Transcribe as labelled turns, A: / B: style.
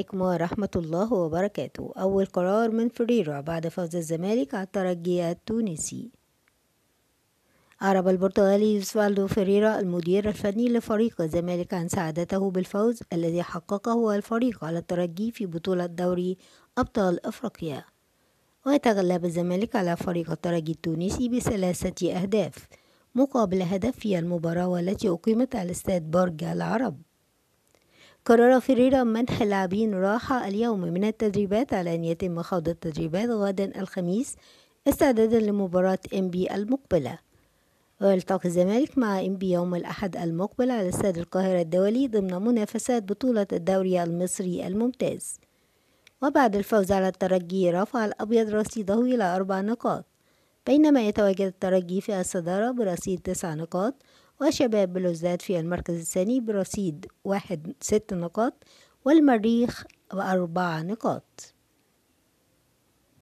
A: عليكم ورحمة الله وبركاته. أول قرار من فريرا بعد فوز الزمالك على الترجي التونسي. أعرب البرتغالي يوسفالدو فريرا المدير الفني لفريق الزمالك عن سعادته بالفوز الذي حققه الفريق على الترجي في بطولة دوري أبطال أفريقيا. ويتغلب الزمالك على فريق الترجي التونسي بثلاثة أهداف مقابل هدف في المباراة والتي أقيمت على استاد برج العرب. قرر فريرا منح اللاعبين راحة اليوم من التدريبات على أن يتم خوض التدريبات غدا الخميس استعدادا لمباراة إنبي المقبلة. ويلتقي الزمالك مع إنبي يوم الأحد المقبل على استاد القاهرة الدولي ضمن منافسات بطولة الدوري المصري الممتاز. وبعد الفوز على الترجي رفع الأبيض رصيده إلى أربع نقاط بينما يتواجد الترجي في الصدارة برصيد تسع نقاط وشباب بلوزداد في المركز الثاني برصيد واحد ست نقاط والمريخ بأربع نقاط.